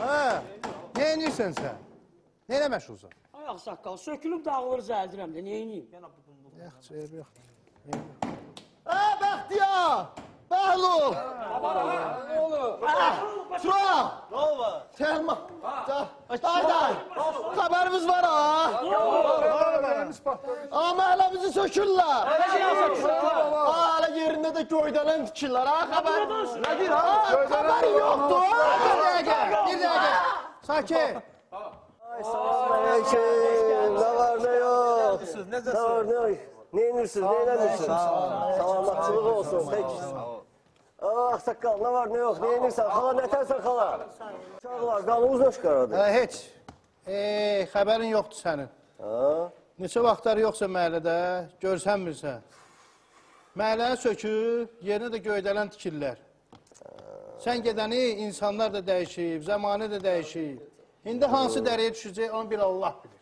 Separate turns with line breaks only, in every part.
Ha, nə edirsən sən? Nə ilə məşğulsan?
Ay ağsaqqal, sökülüb dağılır zəldirəm də, neyiniyim?
Yox, eyb yox.
Hə, Bəxtiyar! Bəhlul!
Ne olur?
Tura! Ne oldu? Selma! Day day! Xəbərimiz var ha? Aa, məhəlləmizi sökürlər. Aa, hələ yerində də göydələn tikirlər ha, xəbər? Nə deyir ha? Xəbəri yoxdur ha?
Bir dəqiqə, bir dəqiqə. Sakin.
Aleyküm. Ne var ne yok. Ne var ne yok. Ne inirsiz, ne inemirsiniz? Salamatçılık olsun. Peki. Ah sakal ne var ne yok. Ne inirsen hala ne tersen hala. Uşaqlar qanımız hoş qaradı.
Hə, heç. Ey, xəbərin yoxdur sənin.
Ha?
Neçə vaxtlar yoxsa məhəllədə, görsənmirsən. Məhəlləni söküb, yerinə də göydələn tikirlər. Sən gedəni insanlar da dəyişib, zamanı da dəyişib. İndi hansı dərəyə düşəcək, onu bir Allah bilir.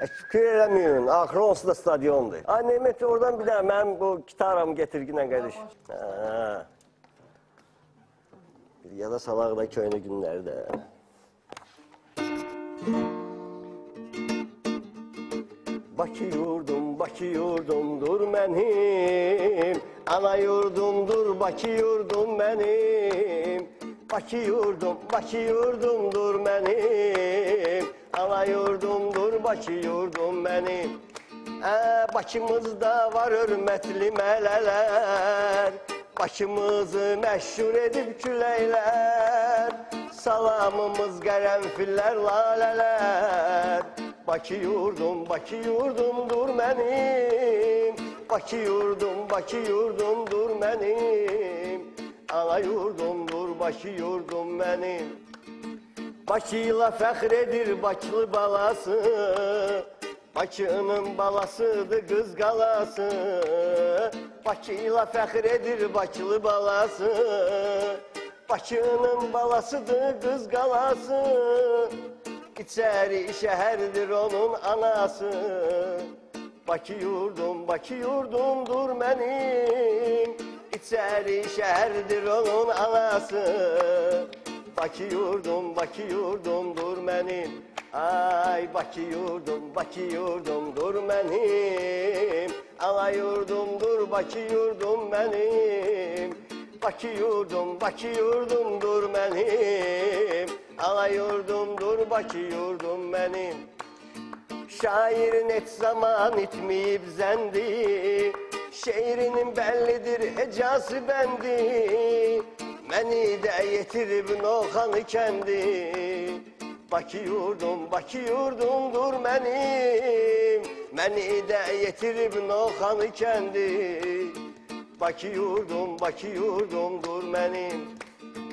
E, şükür eləməyin. Axırı onsuz da stadiondur. Ay Nemət oradan bir dənə mənim bu gitaramı getir günə qardaş. Ha. Bir yada salaq da köynə günlərdə. Bakı yurdum, Bakı yurdumdur mənim. Ana yurdumdur, Bakı yurdum mənim. Bakı yurdum, Bakı yurdumdur mənim. Ana yurdumdur, Bakı yurdum mənim. Ə, Bakımızda var hörmətli mələlər. Başımızı məşhur edib küləklər. Salamımız qərənfillər, lalələr. Bakı yurdum, Bakı yurdumdur mənim. Bakı yurdum, Bakı yurdumdur mənim. Ana yurdumdur, Bakı yurdum mənim. Bakıyla fəxr edir Bakılı balası. Bakının balasıdır qız qalası. Bakıyla fəxr edir Bakılı balası. Bakının balasıdır qız qalası. İçəri şəhərdir onun anası. Bakı yurdum, Bakı yurdumdur mənim. İçəri şəhərdir onun anası. Bakı yurdum, Bakı yurdumdur mənim. Ay Bakı yurdum, Bakı yurdumdur mənim. Ana yurdumdur, Bakı yurdum mənim. Bakı yurdum, Bakı yurdumdur mənim. Ana yurdumdur, Bakı yurdum mənim. Şairin et zaman itmeyip zendi. Şeirinin bellidir hecası bendi. Məni də yetirib noxanı kendi. Bakı yurdum, Bakı yurdumdur mənim Məni də yetirib noxanı kendi. Bakı yurdum, Bakı yurdumdur mənim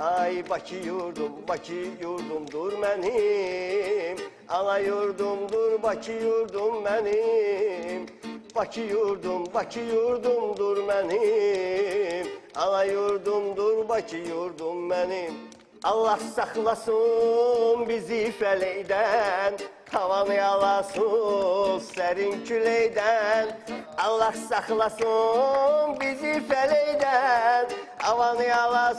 Ay Bakı yurdum, Bakı yurdumdur mənim Ana yurdumdur, Bakı yurdum mənim Bakı yurdum, Bakı yurdumdur mənim Ana yurdumdur, Bakı yurdum mənim Allah saxlasın bizi fələkdən Tavanı yalasın sərin küləkdən Allah saxlasın bizi Yalan yala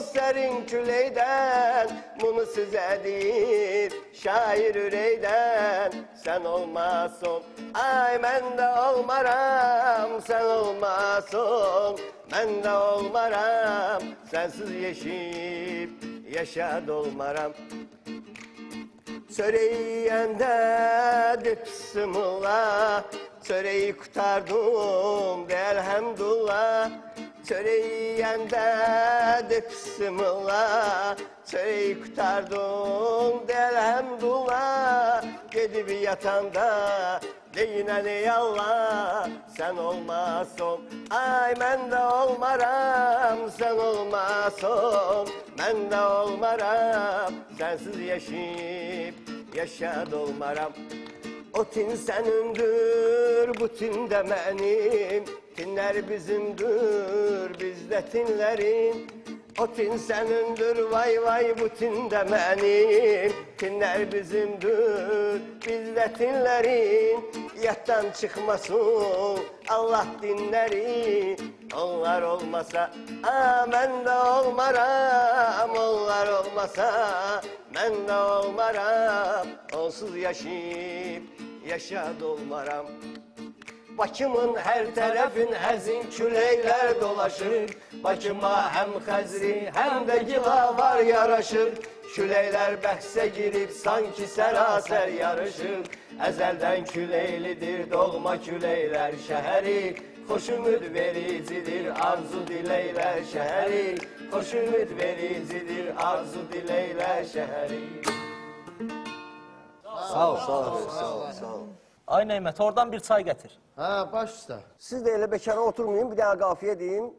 serin küleyden. Bunu size değil şair üreyden Sen olmasın ay ben de olmaram. Sen olmasın ben de olmaram. Sensiz yeşip yaşa dolmaram. Söreyende dipsimullah Söreyi kurtardım de elhamdullah Çöreğinde de bismillah Çöreği kurtardım de elhamdülillah Gidip yatanda deyinən ey Allah Sən olmasın, ay mən də olmaram Sən olmasın, mən də olmaram Sənsiz yaşayıb, yaşad olmaram O tin sənindir, bu tin də mənim Tinlər bizimdir, biz də tinlərin O tin senindir vay vay bu tin de benim. Tinler bizimdir biz de tinlerin. Yattan çıkmasın Allah dinleri Onlar olmasa aa, ben de olmaram. Onlar olmasa ben de olmaram. Onsuz yaşayıp yaşa dolmaram Bakımın her tarafın həzin küləklər dolaşır. Bakıma həm xəzri həm də gila var yaraşır. Küləklər bəhsə girib sanki sərasər yarışır. Əzəldən küləklidir doğma küləklər şəhəri. Xoş ümid vericidir arzu diləklər şəhəri. Xoş ümid vericidir arzu diləklər şəhəri. Sağ ol, sağ ol, sağ ol, sağ ol.
Ay Neymət, oradan bir çay gətir.
Hə, baş üstə.
Siz de elə bekara oturmayın, bir daha qafiyə deyin,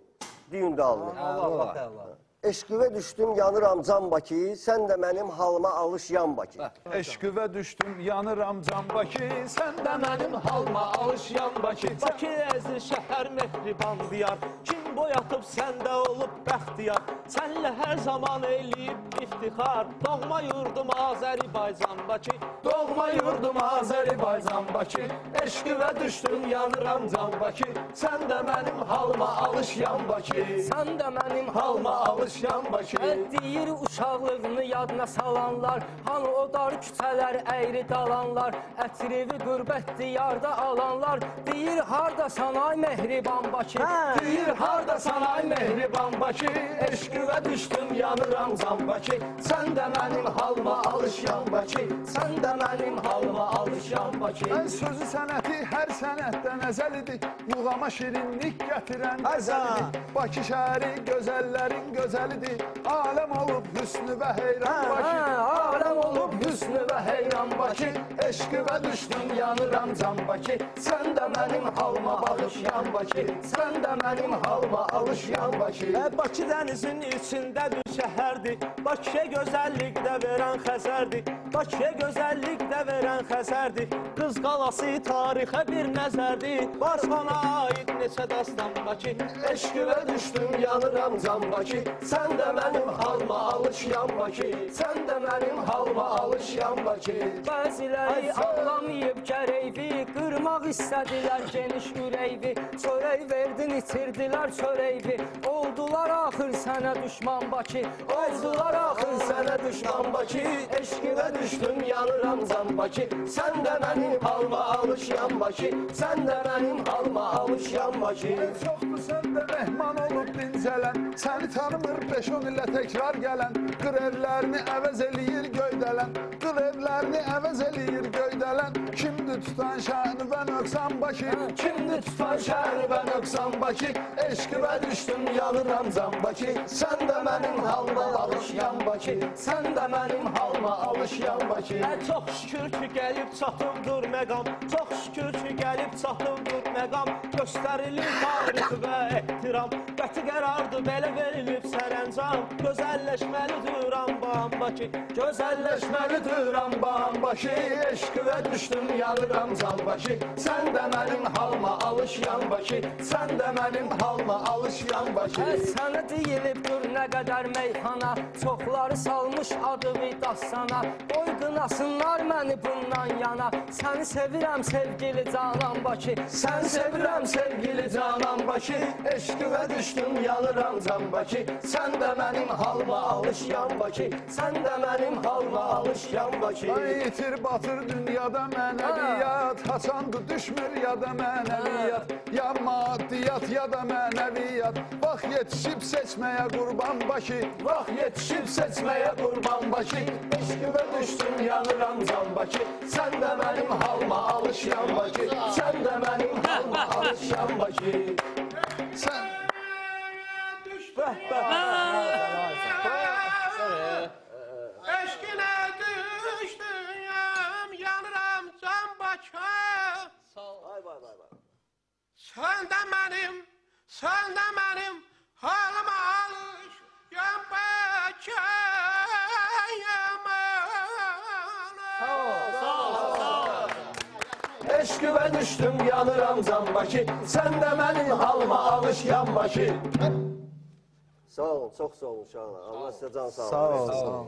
düyün dağılır.
Allah Allah.
Eşqivə düşdüm, yanıram can Bakı, sən də mənim halıma alış yan Bakı.
Eşqivə düşdüm, yanıram can Bakı, sən də mənim halma alışyan Bakı.
Bakı əziz şəhər mehriban diyar Kim boyatıb səndə olub bəxtiyar Sənlə hər zaman eləyib iftixar Doğma yurdum Azərbaycan Bakı.
Doğma yurdum Azərbaycan Bakı, eşqivə düşdüm, yanıram can Bakı, sən də mənim halma alışyan Bakı.
Sən də mənim
Halma alışyan Bakı.
Deyir uşaqlığını yadına salanlar Hanı o dar küçələr əyri dalanlar. Ətrivi qürbət diyarda alanlar Deyir harda sanay mehriban Bakı.
Deyir harda sanay mehriban Bakı, eşqivə düşdüm, yanıram can Bakı, sən də mənim halma alışyan Bakı, sən də mənim halma alışyan Bakı. Mən sözü sənəti hər sənətdən əzəlidir, muğama şirinlik gətirən əzəlidir. Bakı şəhəri gözəllərin gözəlidir, aləm olub hüsnü və heyran Bakı, aləm olub hüsnü və heyran Bakı, eşqivə düşdüm, yanıram can Bakı, sən də mənim halma alışyan Bakı, sən də mənim halma alışyan Bakı.
Və Bakı dənizin içindədir şəhərdir Bakıya gözəllik də verən Xəzərdir Bakıya gözəllik verən Xəzərdir Qız qalası tarixə bir nəzərdir Var sana aid neçə dastan Bakı
Eşqivə düşdüm, yanıram can Bakı, sən də mənim halma alışyan Bakı, sən də mənim halma alışyan Bakı.
Bəziləri ağlamayıb gərəkvi Qırmaq istədilər geniş ürəkvi Çörək verdin itirdilər çörəkvi Oldular axır sənə düşman Bakı
Oldular axır sənə düşman Bakı, eşqivə düşdüm, yanıram can Bakı, sən də mənim halma alışyan Bakı, sən də mənim halma alışyan Bakı. Çoxdur səndə mehman olub dincələn, səni tanımır 5-10 illə təkrar gələn, qır evlərini əvəz eləyir göydələn, qır evlərini əvəz eləyir göydələn, kimdir tutan şanı və nöqsan Bakı, kimdir tutan şanı və nöqsan Bakı, eşqivə düşdüm, yanıram can Bakı, sən də mənim halma alışyan Bakı, sən də mənim halma alışyan Bakı.
Ə, çox şükür ki, gəlib çatıbdır məqam Çox şükür ki, gəlib çatıbdır məqam Göstərilir tarix və ehtiram. Qəti qərardır, belə verilib sərəncam Gözəlləşməlidir ambam Bakı
Gözəlləşməlidir ambam Bakı, eşqivə düşdüm, yanıram can Bakı, sən də mənim halma alışyan Bakı, sən də mənim halma alışyan Bakı.
Sənə deyilib gör nə qədər meyxana. Çoxları salmış adımı dastana Qoy qınasınlar məni bundan yana. Səni sevirəm sevgili canan Bakı
Sən sevirəm sevgili canan Bakı, eşqivə düşdüm, yanıram can Bakı, sən də mənim halma alışyan Bakı, sən də mənim halma alışyan Bakı. Ay itir batır dünyada mənəviyyat, haçandı düşmür yada mənəviyyat, ya maddiyyat ya da mənəviyyat. Vaxt yetişib seçməyə qurban Bakı, vaxt yetişib seçməyə qurban Bakı, eşqivə düşdüm, yanıram can Bakı, sən də mənim halma alışyan Bakı, sən də mənim halma alışyan Bakı. Sən
Eşkine Benim, sen de benim halıma alış, yan Bakı.
eşqivə düşdüm, yanıram can Bakı, sən də mənim halma alışyan Bakı.
Sağ olun, çox sağ olun uşaqlar. Allah sizə can sağ olun.
Sağ ol, sağ ol.